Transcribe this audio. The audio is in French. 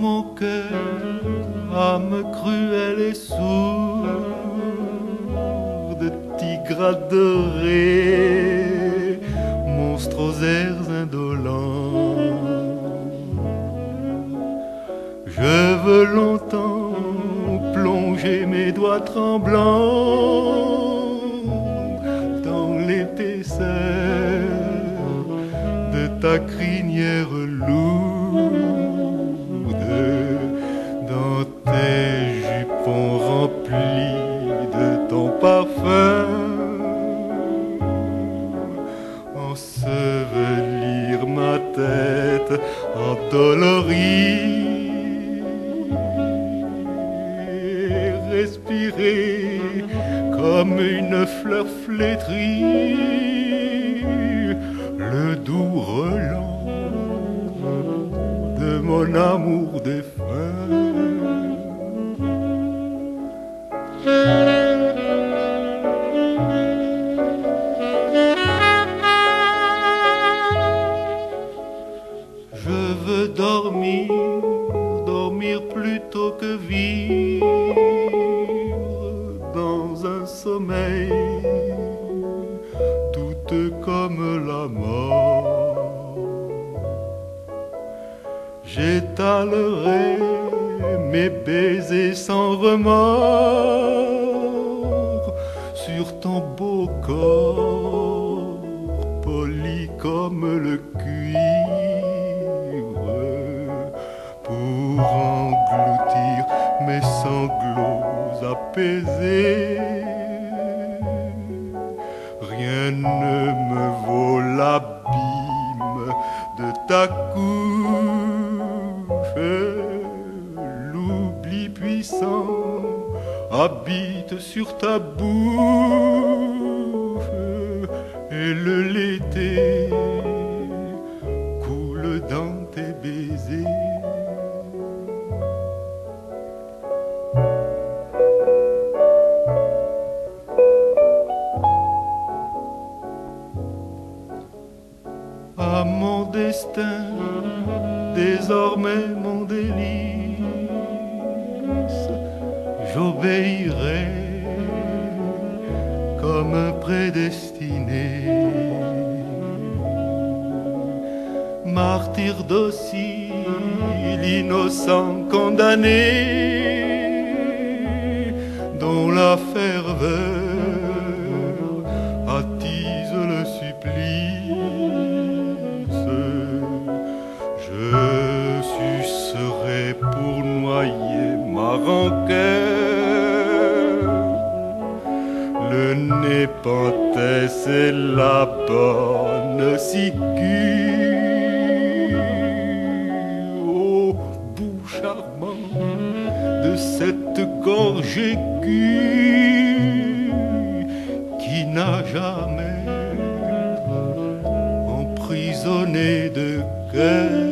mon cœur, âme cruelle et sourde, tigre adoré, monstre aux airs indolents. Je veux longtemps plonger mes doigts tremblants dans l'épaisseur de ta crinière lourde remplis de ton parfum, ensevelir ma tête endolorie. Respirer comme une fleur flétrie, le doux relent de mon amour défunt. J'étalerai mes baisers sans remords sur ton beau corps, poli comme le cuivre, pour engloutir mes sanglots apaisés. Rien ne me vaut l'abîme puissant habite sur ta bouche et le l'été coule dans tes baisers. à mon destin, désormais mon délice, j'obéirai comme un prédestiné. Martyr docile, innocent condamné, dont la ferveur attise le supplice. Je sucerai pour noyer ma rancœur. Le népenthe et la bonne ciguë. Ô bout charmant de cette gorge qui n'a jamais emprisonné de cœur.